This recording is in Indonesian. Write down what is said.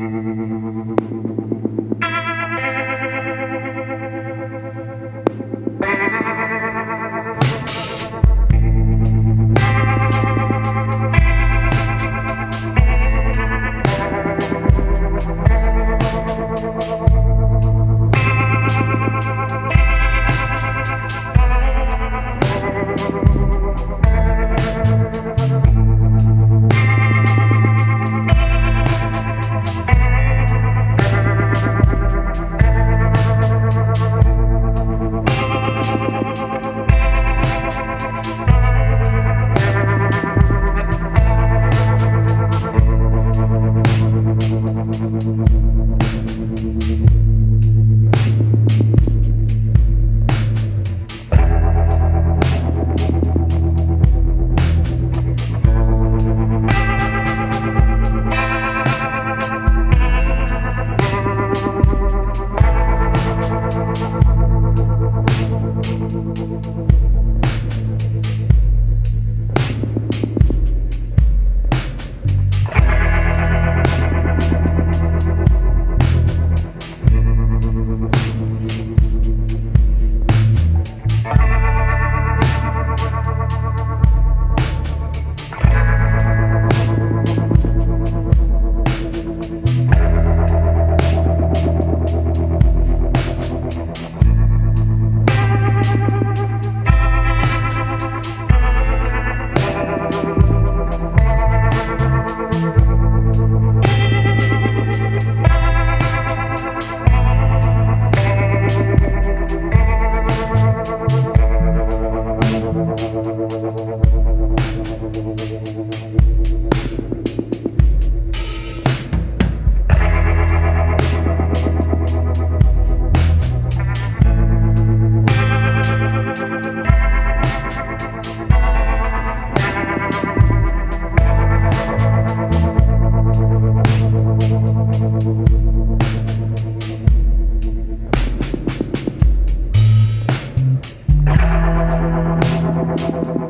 Thank you. Thank